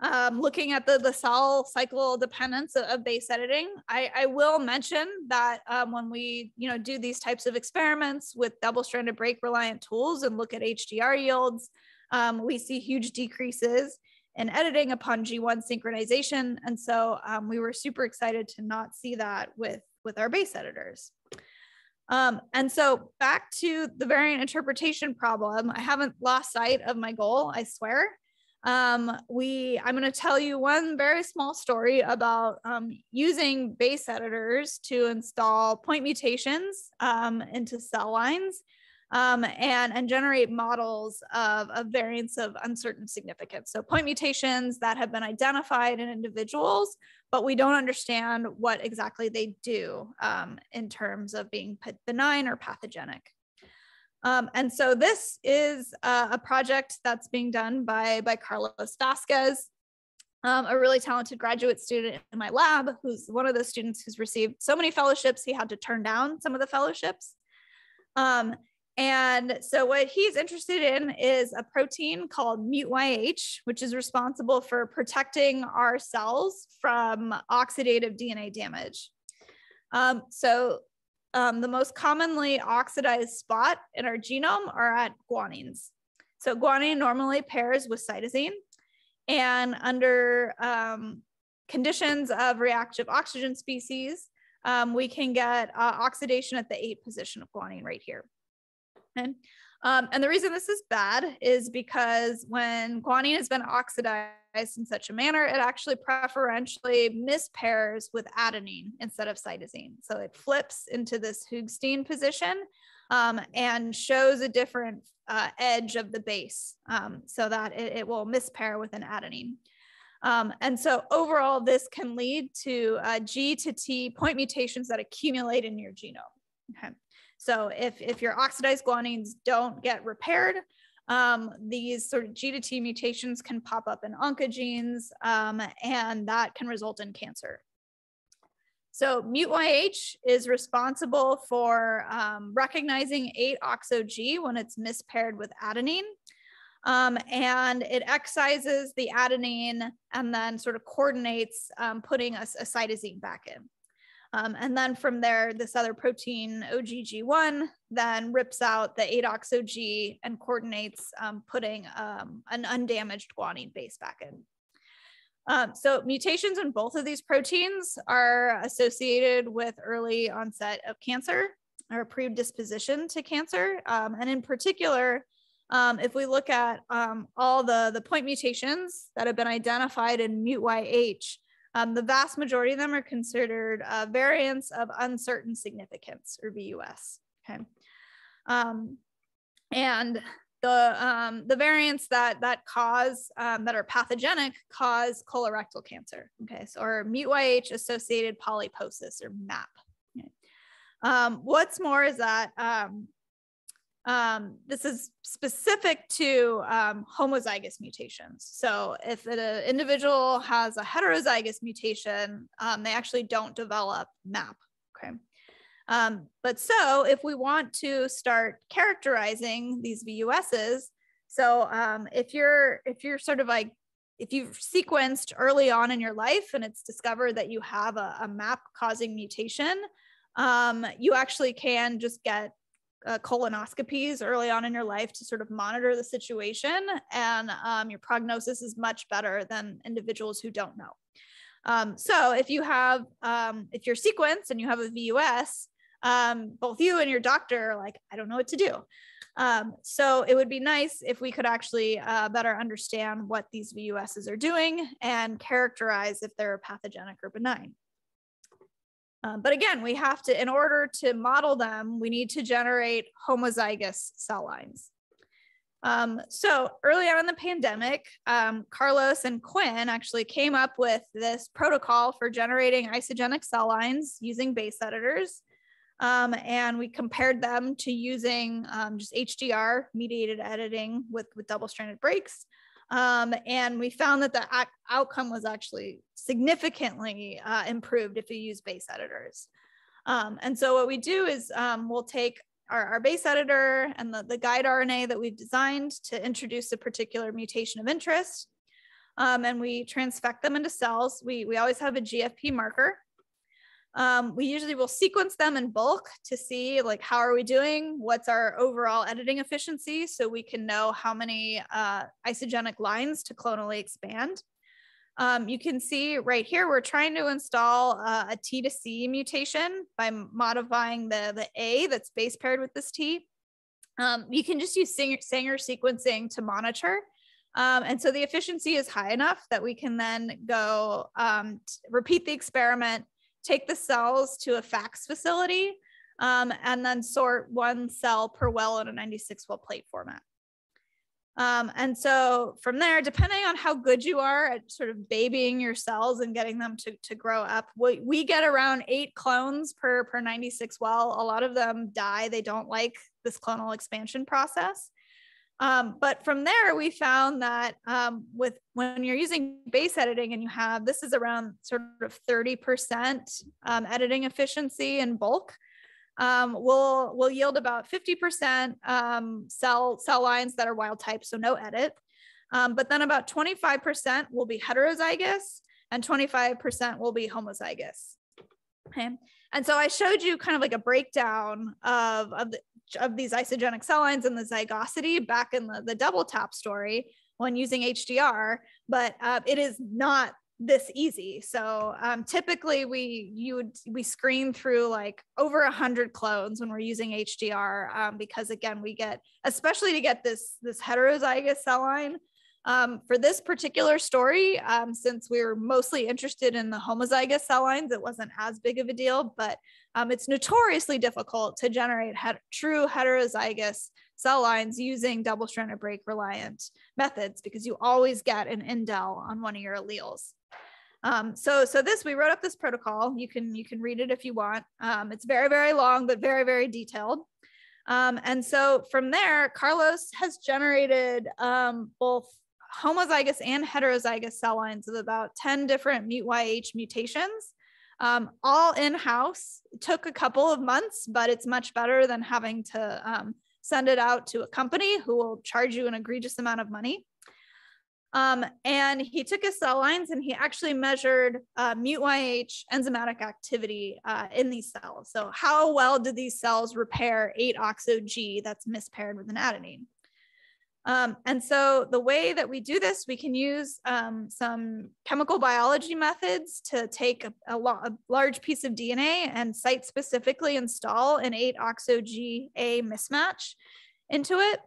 Um, looking at the, the cell cycle dependence of, of base editing, I, I, will mention that um, when we you know do these types of experiments with double-stranded break reliant tools and look at HDR yields, um, we see huge decreases in editing upon G1 synchronization. And so um, we were super excited to not see that with, with our base editors. Um, and so back to the variant interpretation problem, I haven't lost sight of my goal, I swear. Um, we, I'm going to tell you one very small story about um, using base editors to install point mutations um, into cell lines um, and, and generate models of, of variants of uncertain significance. So point mutations that have been identified in individuals, but we don't understand what exactly they do um, in terms of being benign or pathogenic. Um, and so this is uh, a project that's being done by, by Carlos Vasquez, um, a really talented graduate student in my lab, who's one of the students who's received so many fellowships, he had to turn down some of the fellowships. Um, and so what he's interested in is a protein called MUTYH, which is responsible for protecting our cells from oxidative DNA damage. Um, so um, the most commonly oxidized spot in our genome are at guanines. So guanine normally pairs with cytosine and under um, conditions of reactive oxygen species, um, we can get uh, oxidation at the eight position of guanine right here. Um, and the reason this is bad is because when guanine has been oxidized in such a manner, it actually preferentially mispairs with adenine instead of cytosine. So it flips into this Hoogsteen position um, and shows a different uh, edge of the base um, so that it, it, will mispair with an adenine. Um, and so overall, this can lead to uh, G to T point mutations that accumulate in your genome. Okay. So if, if your oxidized guanines don't get repaired, um, these sort of G to T mutations can pop up in oncogenes um, and that can result in cancer. So MUT-YH is responsible for um, recognizing 8-oxo-G when it's mispaired with adenine. Um, and it excises the adenine and then sort of coordinates um, putting a, a, cytosine back in. Um, and then from there, this other protein, OGG1, then rips out the 8-oxo-G and coordinates um, putting um, an undamaged guanine base back in. Um, so mutations in both of these proteins are associated with early onset of cancer or predisposition to cancer. Um, and in particular, um, if we look at all the, the point mutations that have been identified in MUT-YH, um, the vast majority of them are considered uh, variants of uncertain significance or VUS. Okay. Um, and the um, the variants that that cause um, that are pathogenic cause colorectal cancer. Okay, so or MUT-YH associated polyposis or MAP. Okay. Um, what's more is that um, um, this is specific to um, homozygous mutations. So if an individual has a heterozygous mutation, they actually don't develop MAP. Okay. Um, but so if we want to start characterizing these VUSs, so um, if you're if you're sort of like if you've sequenced early on in your life and it's discovered that you have a, a MAP causing mutation, um, you actually can just get uh, colonoscopies early on in your life to sort of monitor the situation, and um, your prognosis is much better than individuals who don't know. Um, so if you have, um, if you're sequenced and you have a VUS, um, both you and your doctor are like, I don't know what to do. Um, so it would be nice if we could actually uh, better understand what these VUSs are doing and characterize if they're pathogenic or benign. Um, but again, we have to, in order to model them, we need to generate homozygous cell lines. Um, so early on in the pandemic, um, Carlos and Quinn actually came up with this protocol for generating isogenic cell lines using base editors. Um, and we compared them to using um, just HDR mediated editing with, with double stranded breaks. Um, and we found that the outcome was actually significantly uh, improved if you use base editors. Um, and so what we do is um, we'll take our, our, base editor and the, the guide RNA that we've designed to introduce a particular mutation of interest. Um, and we transfect them into cells. We, we always have a GFP marker um, we usually will sequence them in bulk to see like how are we doing, what's our overall editing efficiency, so we can know how many uh, isogenic lines to clonally expand. Um, you can see right here, we're trying to install uh, a T to C mutation by modifying the, the A that's base paired with this T. Um, you can just use Sanger, Sanger sequencing to monitor. Um, and so the efficiency is high enough that we can then go um, repeat the experiment, take the cells to a FACS facility, um, and then sort one cell per well in a 96 well plate format. Um, and so from there, depending on how good you are at sort of babying your cells and getting them to, to grow up, we, we get around eight clones per, per 96 well. A lot of them die. They don't like this clonal expansion process. Um, but from there, we found that um, with when you're using base editing and you have this is around sort of 30% um, editing efficiency in bulk, um, will will yield about 50% um, cell cell lines that are wild type, so no edit. Um, but then about 25% will be heterozygous and 25% will be homozygous. Okay. And so I showed you kind of like a breakdown of, of, the, of these isogenic cell lines and the zygosity back in the, the double tap story when using HDR, but uh, it is not this easy. So um, typically we you would we screen through like over a hundred clones when we're using HDR um, because again we get especially to get this this heterozygous cell line um, for this particular story, um, since we were mostly interested in the homozygous cell lines, it wasn't as big of a deal, but um, it's notoriously difficult to generate het true heterozygous cell lines using double-stranded break reliant methods because you always get an indel on one of your alleles. Um, so, so this, we wrote up this protocol. You can, you can read it if you want. Um, it's very, very long, but very, very detailed. Um, and so from there, Carlos has generated um, both homozygous and heterozygous cell lines of about 10 different MUT-YH mutations, um, all in-house. took a couple of months, but it's much better than having to um, send it out to a company who will charge you an egregious amount of money. Um, and he took his cell lines and he actually measured uh, MUT-YH enzymatic activity uh, in these cells. So how well did these cells repair 8-oxo-G that's mispaired with an adenine? Um, and so the way that we do this, we can use um, some chemical biology methods to take a, a, a, large piece of DNA and site specifically install an 8-oxo-GA mismatch into it.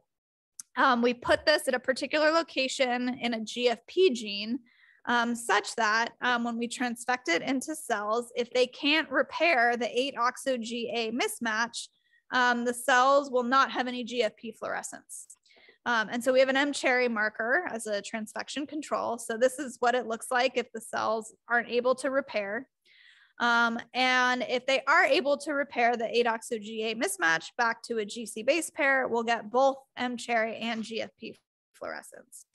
Um, we put this at a particular location in a GFP gene um, such that um, when we transfect it into cells, if they can't repair the 8-oxo-GA mismatch, um, the cells will not have any GFP fluorescence. Um, and so we have an mCherry marker as a transfection control. So this is what it looks like if the cells aren't able to repair. Um, and if they are able to repair the 8-oxo-GA mismatch back to a GC base pair, we'll get both mCherry and GFP fluorescence.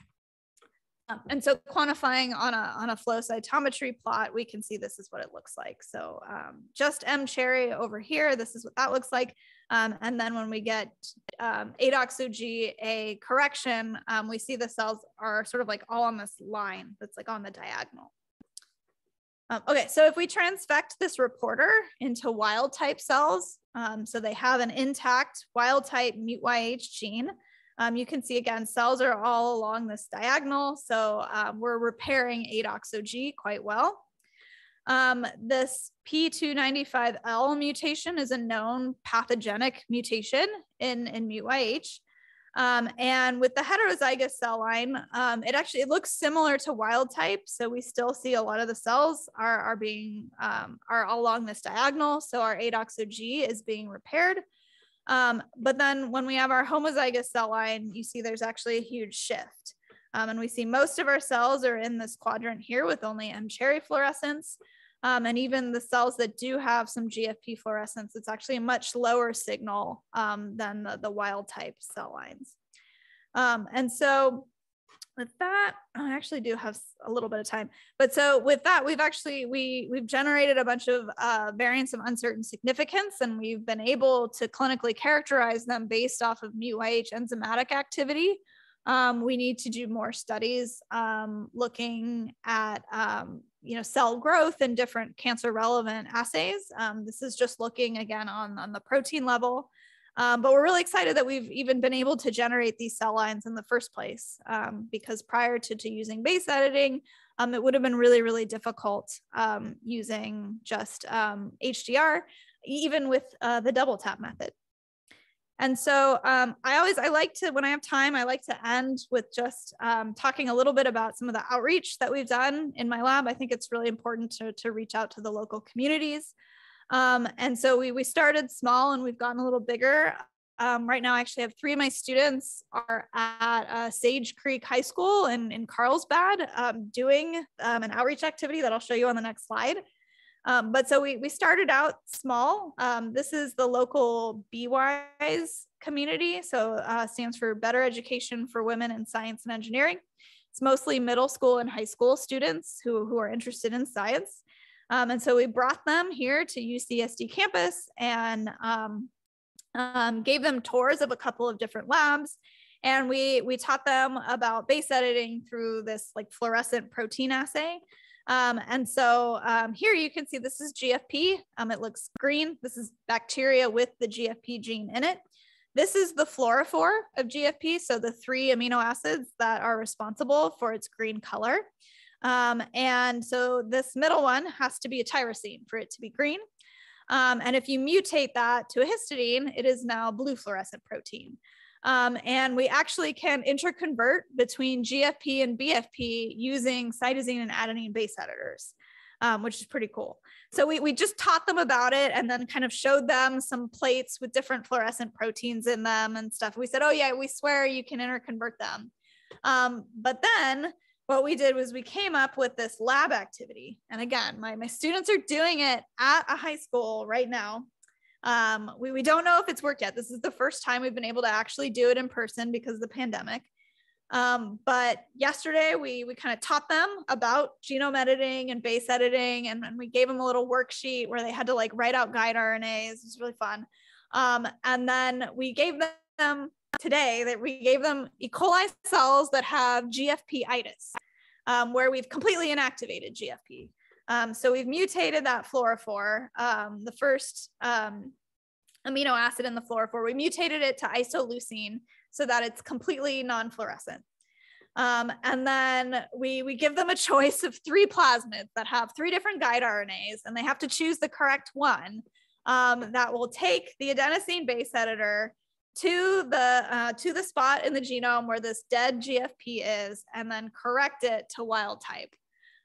Um, and so quantifying on a, on a flow cytometry plot, we can see this is what it looks like. So um, just mCherry over here, this is what that looks like. Um, and then when we get um, 8-oxo-GA correction, um, we see the cells are sort of like all on this line that's like on the diagonal. Um, okay, so if we transfect this reporter into wild type cells, um, so they have an intact wild type MUT-YH gene, um, you can see again, cells are all along this diagonal. So we're repairing 8-oxo-G quite well. Um, this P295L mutation is a known pathogenic mutation in, in MUT-YH. Um, and with the heterozygous cell line, um, it actually it looks similar to wild type. So we still see a lot of the cells are, are being um, are along this diagonal. So our 8-oxo-G is being repaired. Um, but then when we have our homozygous cell line, you see there's actually a huge shift. Um, and we see most of our cells are in this quadrant here with only mCherry fluorescence. Um, and even the cells that do have some GFP fluorescence, it's actually a much lower signal um, than the, the wild type cell lines. Um, and so with that, I actually do have a little bit of time, but so with that, we've actually, we, we've generated a bunch of uh, variants of uncertain significance and we've been able to clinically characterize them based off of MUT-YH enzymatic activity. Um, we need to do more studies um, looking at um, you know cell growth in different cancer relevant assays. Um, this is just looking again on, on the protein level. Um, but we're really excited that we've even been able to generate these cell lines in the first place um, because prior to, to using base editing, it would have been really, really difficult using just HDR, even with uh, the double tap method. And so um, I always, I like to, when I have time, I like to end with just um, talking a little bit about some of the outreach that we've done in my lab. I think it's really important to, to reach out to the local communities. Um, and so we, we started small and we've gotten a little bigger. Um, right now, I actually have three of my students are at uh, Sage Creek High School in, in Carlsbad um, doing um, an outreach activity that I'll show you on the next slide. Um, but so we, we started out small. Um, this is the local BWise community. So uh, stands for Better Education for Women in Science and Engineering. It's mostly middle school and high school students who, who are interested in science. Um, and so we brought them here to UCSD campus and um, um, gave them tours of a couple of different labs. And we, we taught them about base editing through this like fluorescent protein assay. Um, and so um, here you can see this is GFP. Um, it looks green. This is bacteria with the GFP gene in it. This is the fluorophore of GFP, so the three amino acids that are responsible for its green color. Um, and so this middle one has to be a tyrosine for it to be green. Um, and if you mutate that to a histidine, it is now blue fluorescent protein. Um, and we actually can interconvert between GFP and BFP using cytosine and adenine base editors, um, which is pretty cool. So we, we just taught them about it and then kind of showed them some plates with different fluorescent proteins in them and stuff. We said, oh yeah, we swear you can interconvert them. Um, but then what we did was we came up with this lab activity. And again, my, my students are doing it at a high school right now. Um, we, we don't know if it's worked yet. This is the first time we've been able to actually do it in person because of the pandemic. Um, but yesterday we, we kind of taught them about genome editing and base editing, and, and, we gave them a little worksheet where they had to like write out guide RNAs. It was really fun. Um, and then we gave them today that we gave them E. coli cells that have GFP-itis, um, where we've completely inactivated GFP. Um, so we've mutated that fluorophore, um, the first um, amino acid in the fluorophore. We mutated it to isoleucine so that it's completely non-fluorescent. Um, and then we, we give them a choice of three plasmids that have three different guide RNAs, and they have to choose the correct one um, that will take the adenosine base editor to the uh, to the spot in the genome where this dead GFP is, and then correct it to wild type.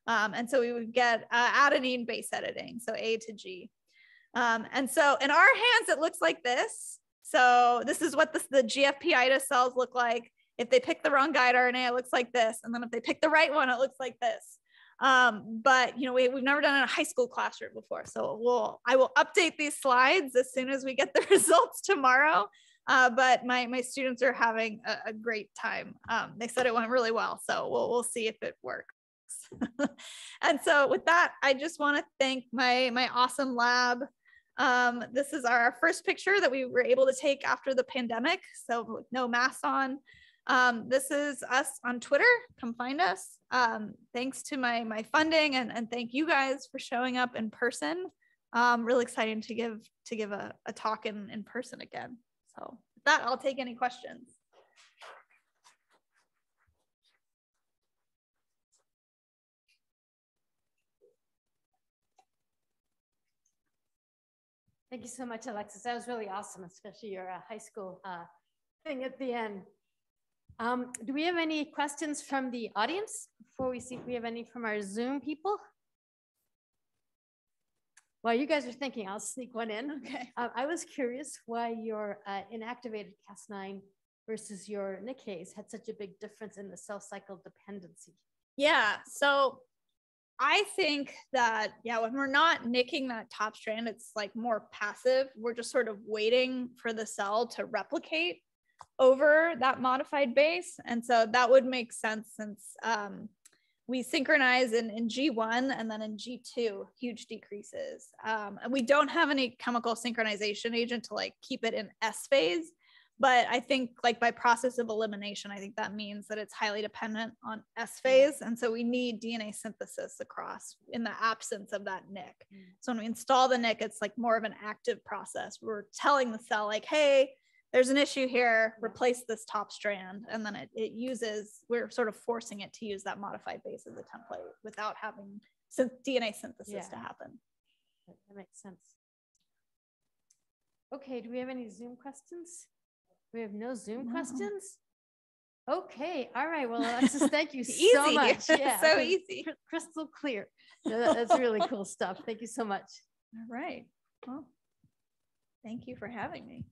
Um, and so we would get uh, adenine base editing, so A to G. Um, and so in our hands, it looks like this. So this is what the, the GFP-itis cells look like. If they pick the wrong guide RNA, it looks like this. And then if they pick the right one, it looks like this. Um, but you know, we, we've never done it in a high school classroom before. So we'll, I will update these slides as soon as we get the [LAUGHS] results tomorrow. Uh, but my, my students are having a, a great time. Um, they said it went really well. So we'll, we'll see if it works. [LAUGHS] and so with that, I just want to thank my, my awesome lab. Um, this is our first picture that we were able to take after the pandemic. So no masks on. Um, this is us on Twitter. Come find us. Um, thanks to my, my funding and, and thank you guys for showing up in person. Um, really exciting to give to give a, a talk in, in person again. So with that, I'll take any questions. Thank you so much, Alexis. That was really awesome, especially your uh, high school uh, thing at the end. Um, do we have any questions from the audience before we see if we have any from our Zoom people? While you guys are thinking, I'll sneak one in. Okay. Uh, I was curious why your uh, inactivated Cas9 versus your nickase had such a big difference in the cell cycle dependency. Yeah. So I think that, yeah, when we're not nicking that top strand, it's like more passive. We're just sort of waiting for the cell to replicate over that modified base. And so that would make sense since um, we synchronize in, in G1 and then in G2, huge decreases. Um, and we don't have any chemical synchronization agent to like keep it in S phase but I think like by process of elimination, I think that means that it's highly dependent on S phase. And so we need DNA synthesis across in the absence of that nick. Mm. So when we install the nick, it's like more of an active process. We're telling the cell like, hey, there's an issue here, replace this top strand. And then it, it uses, we're sort of forcing it to use that modified base as a template without having DNA synthesis yeah. to happen. That makes sense. Okay, do we have any Zoom questions? We have no Zoom no. questions? Okay. All right. Well, Alexis, thank you [LAUGHS] so much. [LAUGHS] Yeah, so easy. Crystal clear. That's really cool stuff. Thank you so much. All right. Well, thank you for having me.